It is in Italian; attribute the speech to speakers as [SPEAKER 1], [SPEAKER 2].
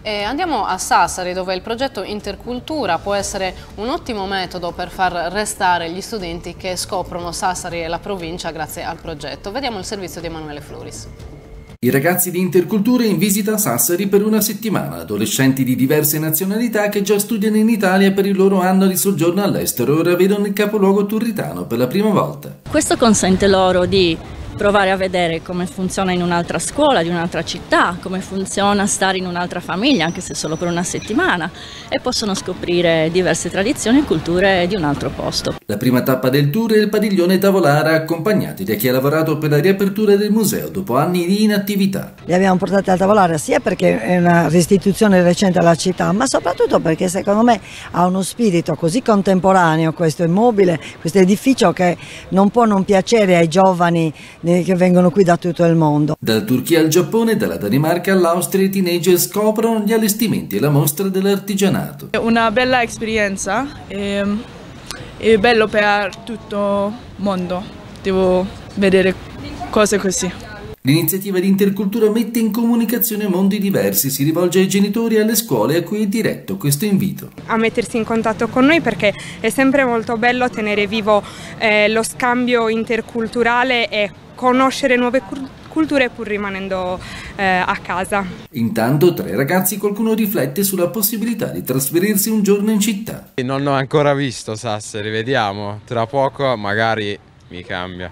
[SPEAKER 1] E andiamo a Sassari dove il progetto Intercultura può essere un ottimo metodo per far restare gli studenti che scoprono Sassari e la provincia grazie al progetto. Vediamo il servizio di Emanuele Floris.
[SPEAKER 2] I ragazzi di Intercultura in visita a Sassari per una settimana, adolescenti di diverse nazionalità che già studiano in Italia per il loro anno di soggiorno all'estero ora vedono il capoluogo turritano per la prima volta.
[SPEAKER 3] Questo consente loro di provare a vedere come funziona in un'altra scuola, di un'altra città, come funziona stare in un'altra famiglia, anche se solo per una settimana, e possono scoprire diverse tradizioni e culture di un altro posto.
[SPEAKER 2] La prima tappa del tour è il padiglione Tavolara, accompagnati da chi ha lavorato per la riapertura del museo dopo anni di inattività.
[SPEAKER 4] Li abbiamo portati a Tavolara sia perché è una restituzione recente alla città, ma soprattutto perché secondo me ha uno spirito così contemporaneo questo immobile, questo edificio che non può non piacere ai giovani che vengono qui da tutto il mondo.
[SPEAKER 2] Dalla Turchia al Giappone, dalla Danimarca all'Austria, i teenager scoprono gli allestimenti e la mostra dell'artigianato.
[SPEAKER 5] È una bella esperienza, è, è bello per tutto il mondo, devo vedere cose così.
[SPEAKER 2] L'iniziativa di Intercultura mette in comunicazione mondi diversi, si rivolge ai genitori e alle scuole a cui è diretto questo invito.
[SPEAKER 6] A mettersi in contatto con noi perché è sempre molto bello tenere vivo eh, lo scambio interculturale e conoscere nuove culture pur rimanendo eh, a casa.
[SPEAKER 2] Intanto tra i ragazzi qualcuno riflette sulla possibilità di trasferirsi un giorno in città.
[SPEAKER 7] Non ho ancora visto Sassari, vediamo, tra poco magari mi cambia.